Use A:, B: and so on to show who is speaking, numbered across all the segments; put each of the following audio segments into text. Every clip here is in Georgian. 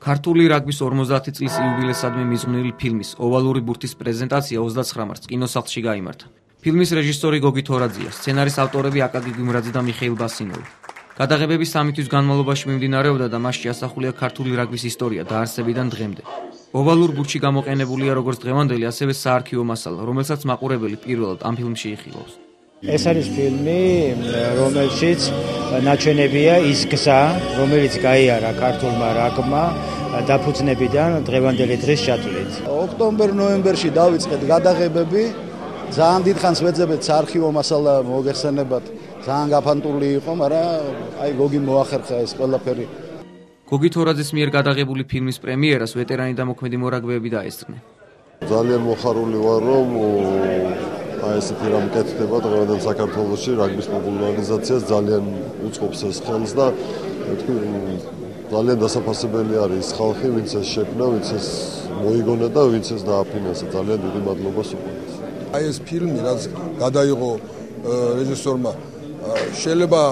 A: ქართული რაგბის 50 წლის იუბილესადმი მიზღვნილი ფილმის ოვალური ბურთის პრეზენტაცია 29 მარტს კინოსახლში გამართა. ფილმის რეჟისორი გოგი თორაძია, სცენარის ავტორები აკაკი გიმრაძე და მიხეილ ბასინოვი. გადაღებები სამი თვის განმავლობაში მიმდინარეობდა და მასში ასახულია ქართული რაგბის ისტორია დაარსებიდან დღემდე. ოვალურ ბურთში გამოყენებულია როგორც დღევანდელი, ასევე საარქივო მასალა, რომელსაც მაყურებელი პირველად ამ ფილმში იხილავს.
B: ეს არის ფილმი, რომელშიც ნაჩვენებია ის გზა, რომელიც გაიარა ქართულმა რაგმა დაფუძნებიდან დღევანდელი დღის ჩათვლით.
C: ოქტომბერ-ნოემბერში დავიწყეთ გადაღებები. ძალიან დიდხანს ვეძებეთ არქივო მასალა მოგეხსენებათ. ძალიან გაფანტული იყო, მაგრამ აი გოგი მოახერხა ეს ყველაფერი.
A: გოგი თორაძის მიერ გადაღებული ფილმის პრემიერას ვეტერანი და მოქმედი მორაგბეები დაესწრნენ.
D: ძალიან მოხარული ვარ, რომ აი ესეთი რამ კეთდება დღევანდელ საქართველოში რაგბის პოპულარიზაციას ძალიან უწყობს ეს ხელს და თქვი ძალიან დასაფასებელი არის ხალხი, ვინც ეს შექმნა, ვინც ეს მოიგონა და ვინც ეს დააფინანსა. ძალიან დიდი მადლობა სუპერს.
E: აი ეს ფილმი რაც გადაიღო რეჟისორმა შეიძლება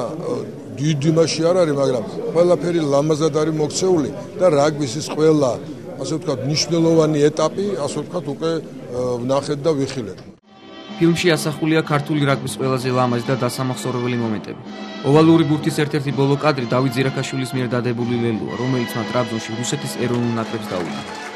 E: დიდი მასში არ არის, მაგრამ ყველაფერი ლამაზად არის მოქცეული და რაგბის ის ყველა ასე ვთქვათ, ნიშნულოვანი ეტაპი, ასე ვთქვათ, უკვე ვნახეთ და ვიხილეთ.
A: ფილმში ასახულია ქართული რაგბის ყველაზე ლამაზი და დასამახსოვრებელი მომენტები. ოვალური ბურთის ერთ-ერთი ბოლო კადრი დავით ზირაქაშვილის მიერ დადებული ლელოა, რომელიც მათ ტრაბზონში რუსეთის ეროვნულ ნაკრებს დაუდგა.